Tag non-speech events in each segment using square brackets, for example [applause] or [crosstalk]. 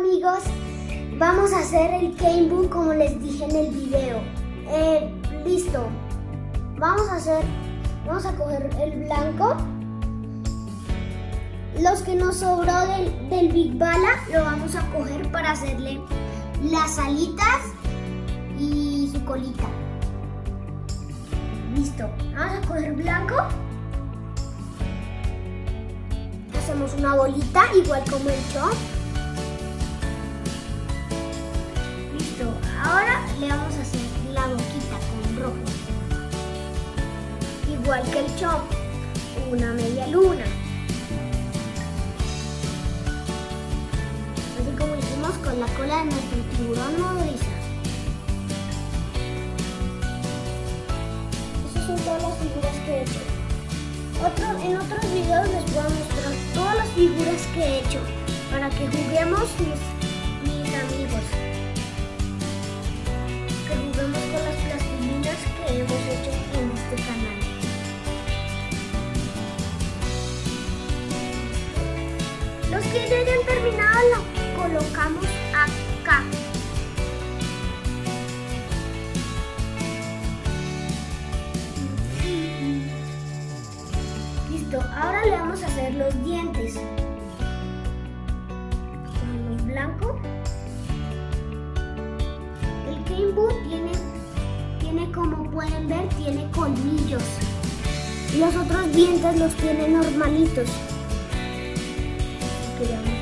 amigos, vamos a hacer el Cane Book como les dije en el video. Eh, listo. Vamos a hacer, vamos a coger el blanco. Los que nos sobró del, del Big Bala lo vamos a coger para hacerle las alitas y su colita. Listo. Vamos a coger blanco. Hacemos una bolita igual como el chop. Ahora le vamos a hacer la boquita con rojo. Igual que el chop. Una media luna. Así como hicimos con la cola de nuestro tiburón nodriza. Esas son todas las figuras que he hecho. Otro, en otros videos les voy a mostrar todas las figuras que he hecho para que juguemos Los que ya hayan terminado lo colocamos acá. Listo, ahora le vamos a hacer los dientes. Ponemos blanco. El Boot tiene, tiene, como pueden ver, tiene colmillos. Los otros dientes los tiene normalitos. Así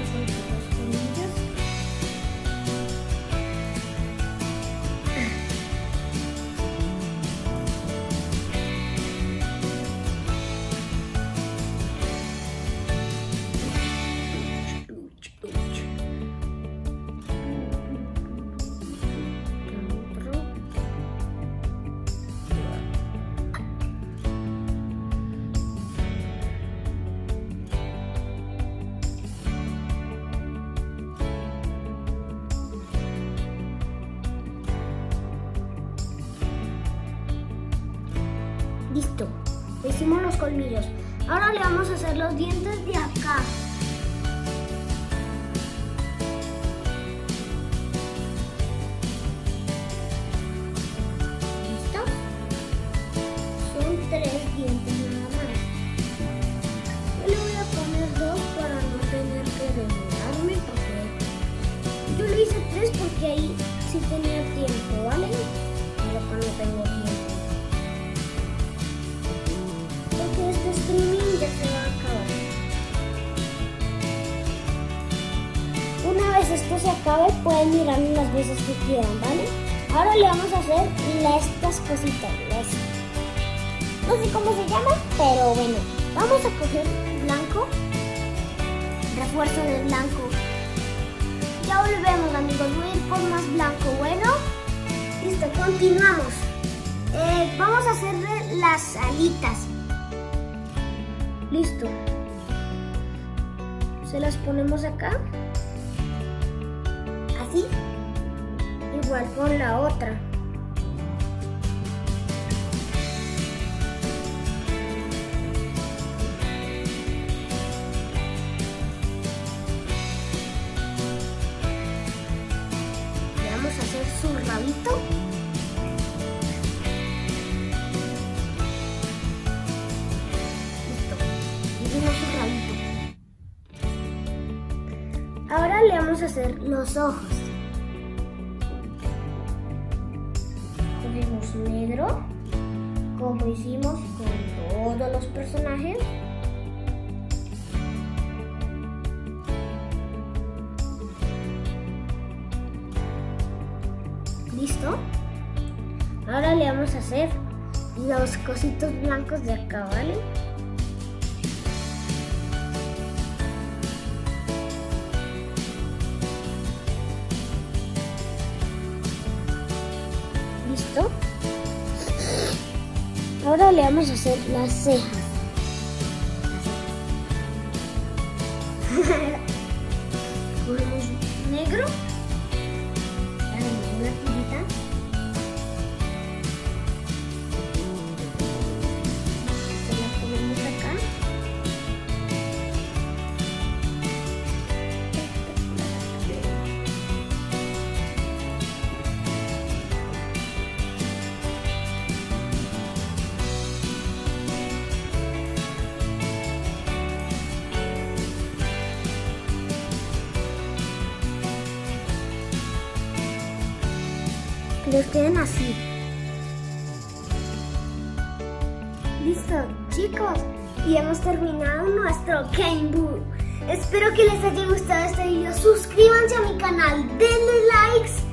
Listo, hicimos los colmillos. Ahora le vamos a hacer los dientes de acá. ¿Listo? Son tres dientes nada más. Yo le voy a poner dos para no tener que demorarme porque yo le hice tres porque ahí sí tenía tiempo, ¿vale? Pero acá no tengo tiempo. Esto se acabe, pueden mirarlo las veces que quieran, ¿vale? Ahora le vamos a hacer estas cositas. No sé cómo se llaman, pero bueno. Vamos a coger blanco. Refuerzo de blanco. Ya volvemos, amigos. Voy a ir por más blanco. Bueno, listo, continuamos. Eh, vamos a hacerle las alitas. Listo. Se las ponemos acá. Igual con la otra. Vamos a hacer los ojos. Cogemos negro, como hicimos con todos los personajes. ¿Listo? Ahora le vamos a hacer los cositos blancos de acá, ¿vale? Ahora le vamos a hacer las cejas. [laughs] Negro. Queden así. Listo, chicos, y hemos terminado nuestro Game. Espero que les haya gustado este video. Suscríbanse a mi canal, denle likes.